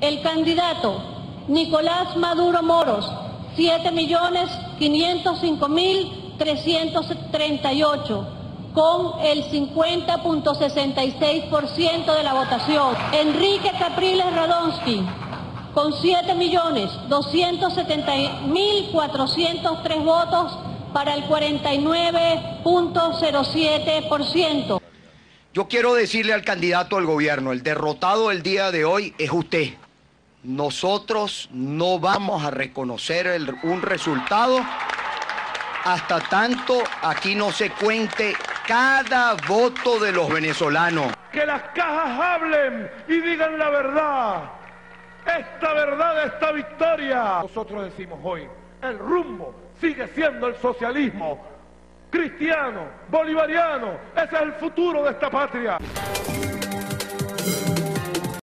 El candidato Nicolás Maduro Moros, 7.505.338, con el 50.66% de la votación. Enrique Capriles Radonsky, con 7.270.403 votos para el 49.07%. Yo quiero decirle al candidato al gobierno, el derrotado el día de hoy es usted. Nosotros no vamos a reconocer un resultado hasta tanto aquí no se cuente cada voto de los venezolanos. Que las cajas hablen y digan la verdad. Esta verdad, esta victoria. Nosotros decimos hoy, el rumbo sigue siendo el socialismo cristiano, bolivariano. Ese es el futuro de esta patria.